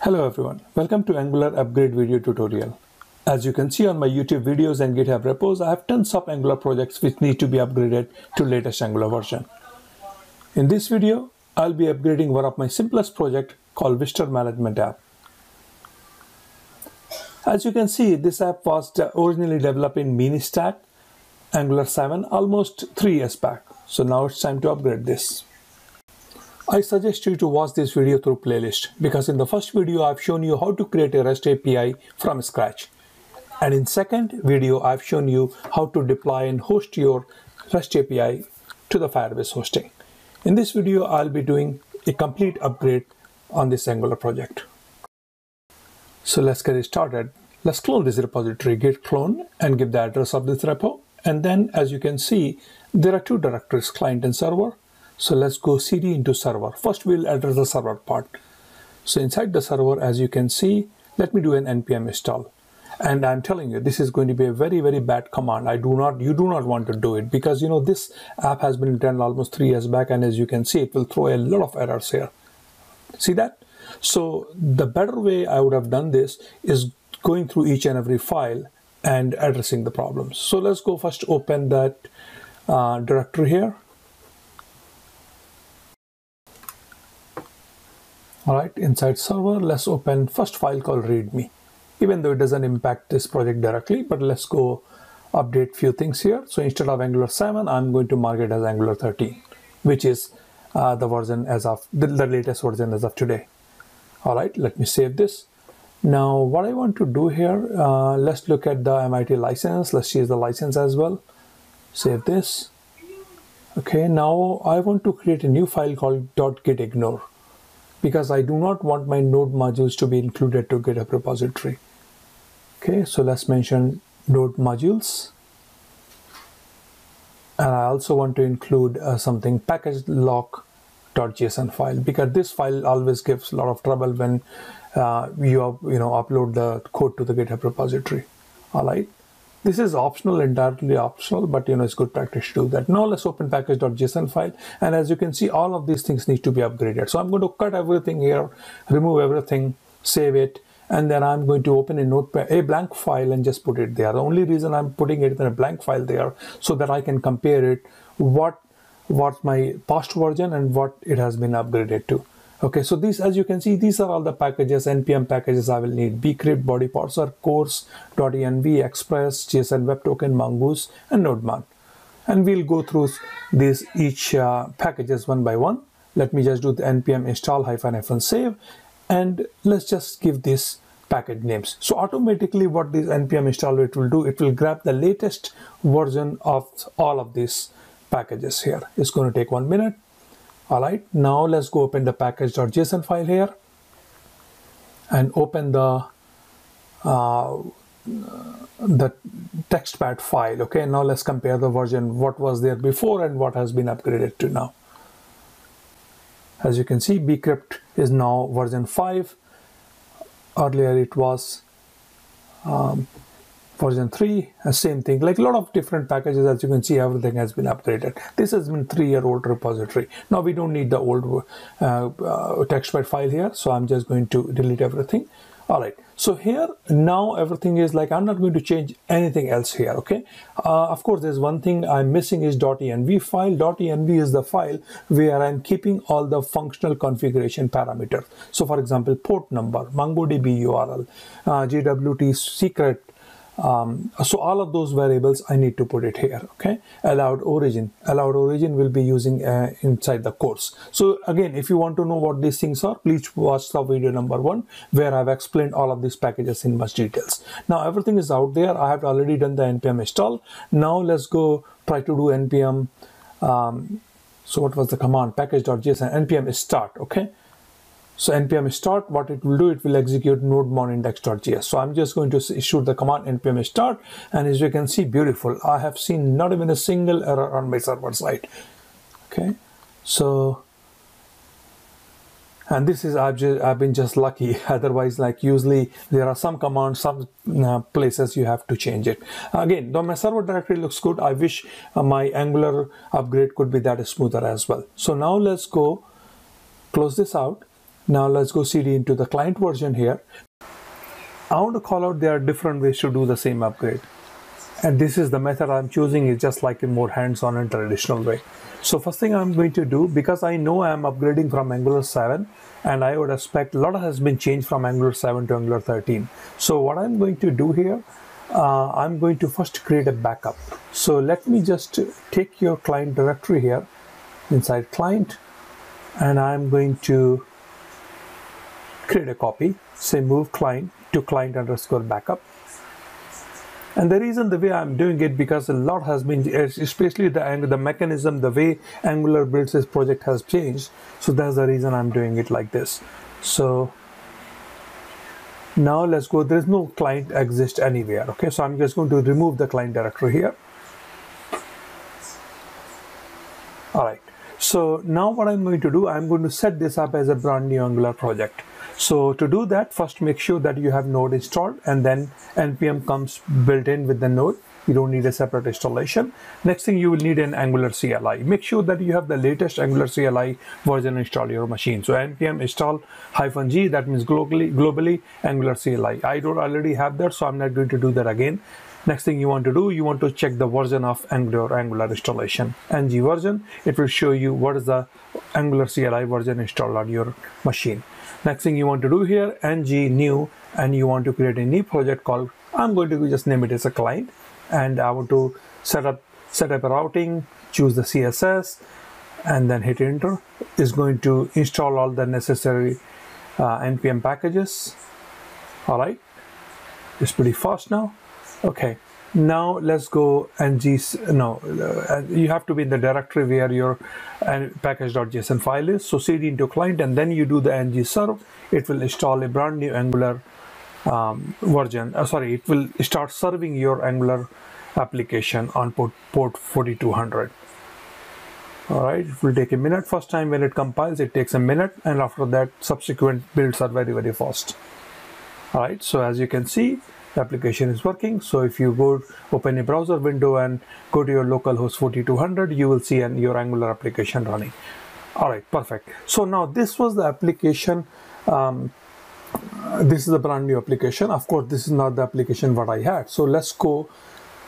Hello everyone, welcome to Angular upgrade video tutorial. As you can see on my YouTube videos and GitHub repos, I have tons of Angular projects which need to be upgraded to latest Angular version. In this video, I'll be upgrading one of my simplest project called Visitor Management app. As you can see, this app was originally developed in MEAN stack Angular 7 almost 3 years back. So now it's time to upgrade this. I suggest you to watch this video through playlist because in the first video I've shown you how to create a REST API from scratch. And in second video I've shown you how to deploy and host your REST API to the Firebase hosting. In this video I'll be doing a complete upgrade on this Angular project. So let's get started. Let's clone this repository, git clone and give the address of this repo. And then as you can see, there are two directories, client and server. So let's go cd into server. First we'll address the server part. So inside the server, as you can see, let me do an npm install. And I'm telling you, this is going to be a very, very bad command. I do not, you do not want to do it because you know this app has been written almost three years back, and as you can see, it will throw a lot of errors here. See that? So the better way I would have done this is going through each and every file and addressing the problems. So let's go first open that uh, directory here all right inside server let's open first file called readme. Even though it doesn't impact this project directly but let's go update few things here. So instead of angular 7 i'm going to mark it as angular 13 which is uh, the version as of the, the latest version as of today. All right let me save this. Now what i want to do here uh, let's look at the mit license. Let's choose the license as well. Save this. Okay now i want to create a new file called .gitignore because I do not want my node modules to be included to GitHub repository. Okay, so let's mention node modules. And I also want to include uh, something package lock.json file because this file always gives a lot of trouble when uh, you, you know, upload the code to the GitHub repository. All right. This is optional, entirely optional, but you know it's good practice to do that. Now let's open package.json file, and as you can see, all of these things need to be upgraded. So I'm going to cut everything here, remove everything, save it, and then I'm going to open a notepad, a blank file, and just put it there. The only reason I'm putting it in a blank file there so that I can compare it what what my past version and what it has been upgraded to. Okay, so these, as you can see, these are all the packages, npm packages I will need. bcrypt, body parser, cors, dotenv, express, JSON web token, mongoose, and nodemon. And we'll go through these each uh, packages one by one. Let me just do the npm install hyphen hyphen save, and let's just give this package names. So automatically what this npm install it will do, it will grab the latest version of all of these packages here. It's going to take one minute all right now let's go open the package.json file here and open the uh, the textpad file okay? Now let's compare the version what was there before and what has been upgraded to now. As you can see bcrypt is now version 5 earlier it was um, version 3 uh, same thing. Like a lot of different packages as you can see everything has been upgraded. This has been three year old repository. Now we don't need the old uh, uh, textpad file here so i'm just going to delete everything. All right. So here now everything is like i'm not going to change anything else here okay? Uh, of course there's one thing i'm missing is .env file .env is the file where i'm keeping all the functional configuration parameters. So for example port number mongodb url uh, JWT secret um, so all of those variables I need to put it here okay? Allowed origin. Allowed origin will be using uh, inside the cors. So again if you want to know what these things are please watch the video number one where I've explained all of these packages in much details. Now everything is out there. I have already done the npm install. Now let's go try to do npm um, so what was the command? Package.json npm start okay so npm start, what it will do, it will execute nodemon index.js. So I'm just going to issue the command npm start, and as you can see, beautiful. I have seen not even a single error on my server side. Okay, so and this is I've, just, I've been just lucky otherwise like usually there are some commands some uh, places you have to change it again though my server directory looks good I wish uh, my angular upgrade could be that smoother as well so now let's go close this out Now let's go cd into the client version here. I want to call out there are different ways to do the same upgrade. And this is the method I'm choosing is just like a more hands-on and traditional way. So first thing I'm going to do, because I know I'm upgrading from Angular 7, and I would expect a lot has been changed from Angular 7 to Angular 13. So what I'm going to do here, uh, I'm going to first create a backup. So let me just take your client directory here, inside client, and I'm going to create a copy, say move client to client underscore backup. And the reason the way I'm doing it because a lot has been, especially the the mechanism, the way Angular builds this project has changed. So that's the reason I'm doing it like this. So now let's go. There is no client exist anywhere. Okay, so I'm just going to remove the client directory here. All right. So now what I'm going to do, I'm going to set this up as a brand new Angular project. So to do that, first make sure that you have Node installed and then NPM comes built in with the Node. You don't need a separate installation. Next thing you will need an Angular CLI. Make sure that you have the latest Angular CLI version installed your machine. So npm install hyphen g, that means globally, globally Angular CLI. I don't already have that, so I'm not going to do that again. Next thing you want to do, you want to check the version of Angular Angular installation. ng version, it will show you what is the Angular CLI version installed on your machine. Next thing you want to do here, ng new, and you want to create a new project called, I'm going to just name it as a client, and I want to set up set up a routing, choose the CSS, and then hit enter. Is going to install all the necessary uh, npm packages. All right, it's pretty fast now. Okay, now let's go ng no uh, you have to be in the directory where your uh, package.json file is. So cd into client and then you do the ng serve. It will install a brand new angular um, version uh, sorry it will start serving your angular application on port, port 4200 all right it will take a minute. First time when it compiles it takes a minute and after that subsequent builds are very very fast. All right so as you can see application is working. So if you go open a browser window and go to your localhost 4200, you will see an, your Angular application running. All right, perfect. So now this was the application. Um, this is a brand new application. Of course, this is not the application what I had. So let's go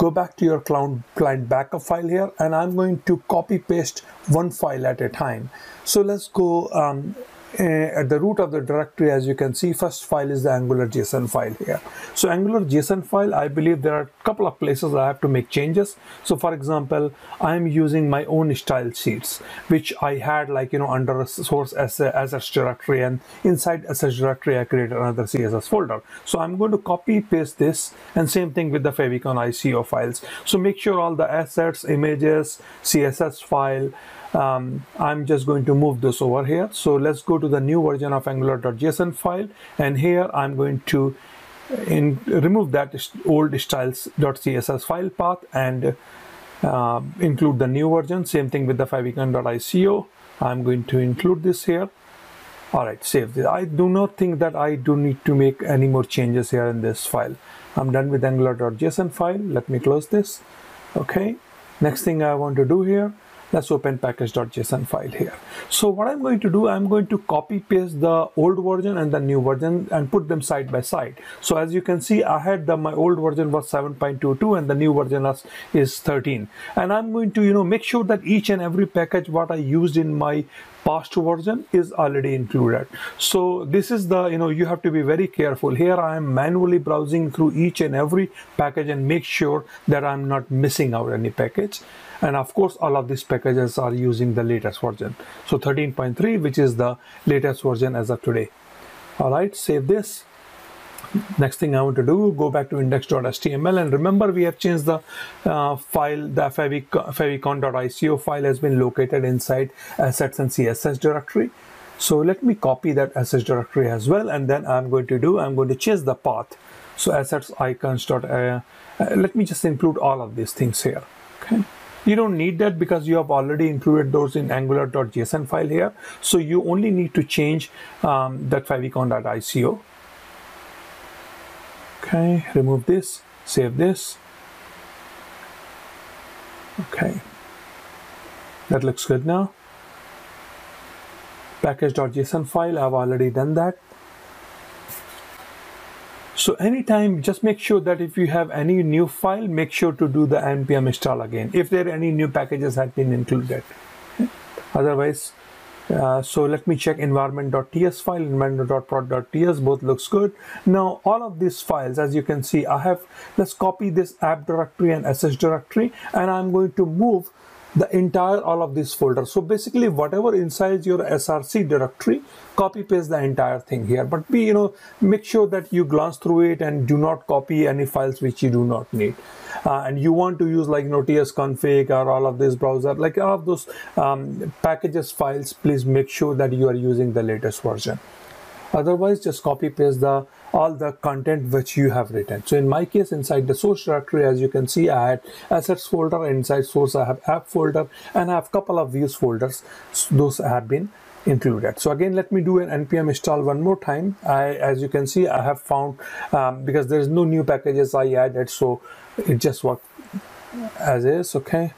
go back to your cloud client backup file here and I'm going to copy paste one file at a time. So let's go um, Uh, at the root of the directory as you can see first file is the angular json file here. So angular json file i believe there are a couple of places i have to make changes. So for example i am using my own style sheets which i had like you know under source as a, as directory and inside sh directory i created another css folder. So i'm going to copy paste this and same thing with the favicon ico files. So make sure all the assets images css file um, I'm just going to move this over here. So let's go to the new version of angular.json file. And here I'm going to in, remove that old styles.css file path and uh, include the new version. Same thing with the favicon.ico. I'm going to include this here. All right, save this. I do not think that I do need to make any more changes here in this file. I'm done with angular.json file. Let me close this. Okay. Next thing I want to do here let's open package.json file here. So what i'm going to do i'm going to copy paste the old version and the new version and put them side by side. So as you can see i had the my old version was 7.22 and the new version is 13 and i'm going to you know make sure that each and every package what i used in my past version is already included. So this is the you know you have to be very careful. Here i am manually browsing through each and every package and make sure that i'm not missing out any package. And of course all of these packages are using the latest version. So 13.3 which is the latest version as of today. All right save this next thing I want to do go back to index.html and remember we have changed the uh, file the favicon.ico file has been located inside assets and css directory so let me copy that assets directory as well and then I'm going to do I'm going to change the path so assets icons uh, uh, let me just include all of these things here okay you don't need that because you have already included those in angular.json file here. So you only need to change um, that favicon.ico. Okay, remove this, save this. Okay, that looks good now. package.json file. I've already done that. So anytime, just make sure that if you have any new file, make sure to do the npm install again. If there are any new packages have been included. Otherwise, uh, so let me check environment.ts file, environment.prod.ts, both looks good. Now, all of these files, as you can see, I have, let's copy this app directory and sh directory, and I'm going to move the entire all of this folder so basically whatever inside your src directory copy paste the entire thing here. But be you know make sure that you glance through it and do not copy any files which you do not need. Uh, and you want to use like you know tsconfig or all of this browser like all of those um, packages files please make sure that you are using the latest version otherwise just copy paste the all the content which you have written. So in my case inside the source directory as you can see i had assets folder inside source i have app folder and i have couple of views folders. Those have been included. So again let me do an npm install one more time. I as you can see i have found um, because there's no new packages i added so it just worked as is okay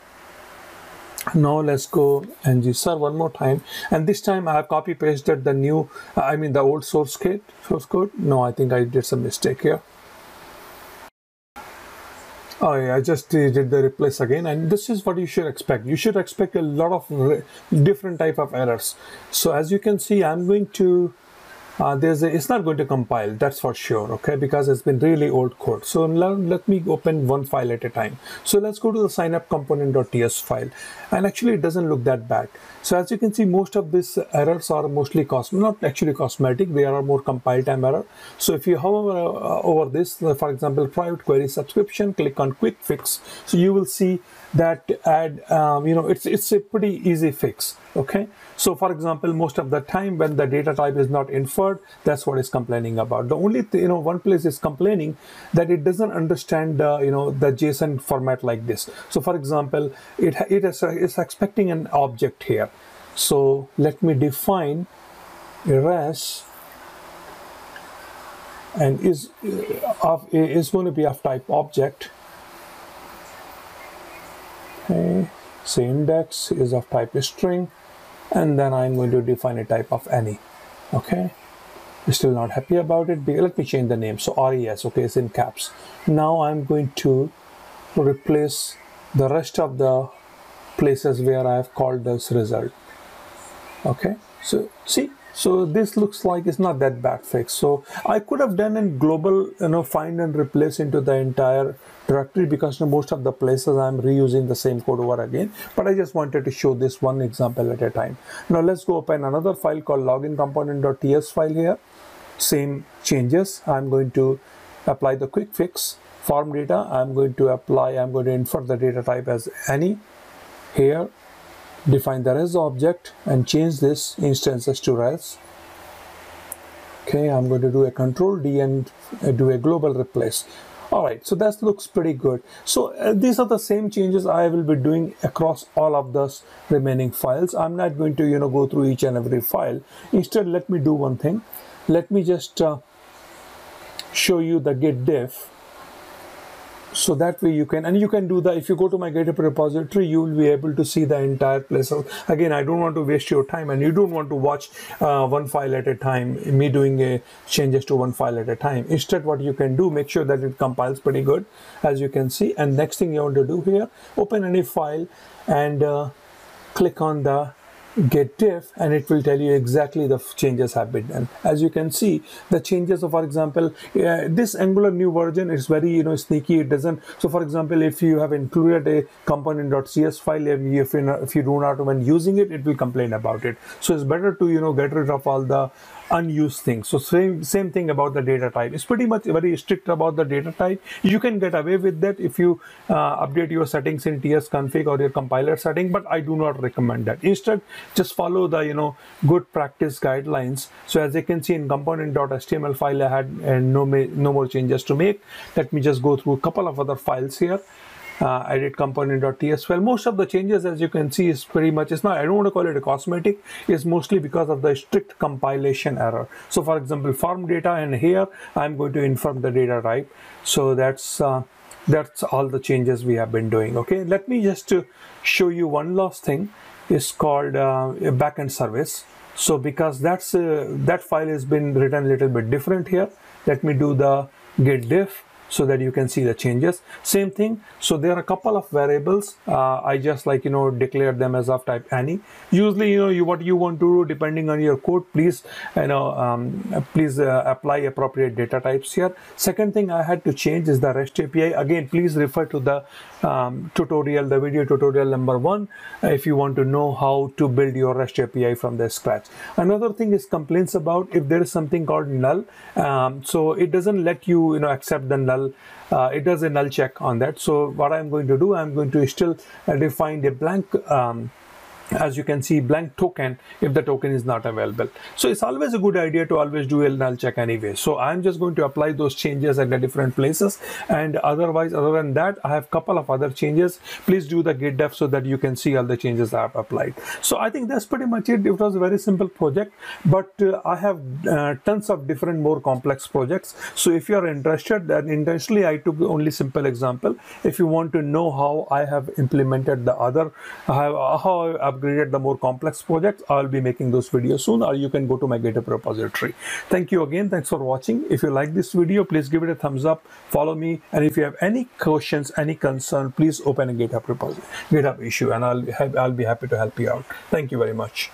now let's go and serve one more time. And this time I have copy pasted the new uh, I mean the old source code source code. No I think I did some mistake here. Oh yeah I just did the replace again. And this is what you should expect. You should expect a lot of different type of errors. So as you can see I'm going to uh, there's a, it's not going to compile that's for sure okay? Because it's been really old code. So let, let me open one file at a time. So let's go to the signup component.ts file. And actually it doesn't look that bad. So as you can see most of these errors are mostly cost not actually cosmetic they are more compile time error. So if you hover uh, over this uh, for example private query subscription click on quick fix. So you will see that add um, you know it's it's a pretty easy fix okay? So for example most of the time when the data type is not inferred that's what it's complaining about. The only th- you know one place is complaining that it doesn't understand uh, you know the json format like this. So for example it it is, expecting an object here. So let me define res and is uh, of is going to be of type object. Okay so index is of type string and then I'm going to define a type of any. Okay still not happy about it? Let me change the name. So res okay it's in caps. Now I'm going to replace the rest of the places where I have called this result. Okay? So see so this looks like it's not that bad fix. So i could have done a global you know find and replace into the entire directory because most of the places i'm reusing the same code over again. But i just wanted to show this one example at a time. Now let's go open another file called login component.ts file here. Same changes. I'm going to apply the quick fix. Form data. I'm going to apply i'm going to infer the data type as any here define the res object and change this instances to res. Okay i'm going to do a control d and do a global replace. All right so that looks pretty good. So uh, these are the same changes i will be doing across all of those remaining files. I'm not going to you know go through each and every file. Instead let me do one thing. Let me just uh, show you the git diff so that way you can and you can do that. If you go to my github repository you will be able to see the entire place. So again i don't want to waste your time and you don't want to watch uh, one file at a time me doing a changes to one file at a time. Instead what you can do make sure that it compiles pretty good as you can see. And next thing you want to do here open any file and uh, click on the git diff and it will tell you exactly the changes have been done. As you can see the changes of for example uh, this angular new version is very you know sneaky. It doesn't so for example if you have included a component.cs file if you, if you do not when using it it will complain about it. So it's better to you know get rid of all the unused things. So same same thing about the data type. It's pretty much very strict about the data type. You can get away with that if you uh, update your settings in TS config or your compiler setting, but I do not recommend that. Instead, just follow the you know good practice guidelines. So as you can see in component.html file, I had uh, no no more changes to make. Let me just go through a couple of other files here uh, edit component.ts file. Most of the changes, as you can see, is pretty much, it's not, I don't want to call it a cosmetic, it's mostly because of the strict compilation error. So for example, form data and here I'm going to inform the data type. So that's, uh, that's all the changes we have been doing. Okay, let me just uh, show you one last thing. It's called uh, a backend service. So because that's uh, that file has been written a little bit different here. Let me do the git diff so that you can see the changes. Same thing so there are a couple of variables. Uh, i just like you know declare them as of type any. Usually you know you what you want to do depending on your code please you know um, please uh, apply appropriate data types here. Second thing i had to change is the rest api again please refer to the um, tutorial the video tutorial number one if you want to know how to build your rest api from the scratch. Another thing is complaints about if there is something called null. Um, so it doesn't let you you know accept the null. Uh, it does a null check on that. So what i'm going to do i'm going to still uh, define a blank um, as you can see blank token if the token is not available. So it's always a good idea to always do a null check anyway. So i'm just going to apply those changes at the different places. And otherwise other than that i have a couple of other changes. Please do the git diff so that you can see all the changes i have applied. So i think that's pretty much it. It was a very simple project but uh, i have uh, tons of different more complex projects. So if you are interested then intentionally i took only simple example. If you want to know how i have implemented the other how, how I've upgraded the more complex projects, I'll be making those videos soon or you can go to my GitHub repository. Thank you again. Thanks for watching. If you like this video, please give it a thumbs up, follow me. And if you have any questions, any concern, please open a GitHub repository, GitHub issue and I'll, I'll be happy to help you out. Thank you very much.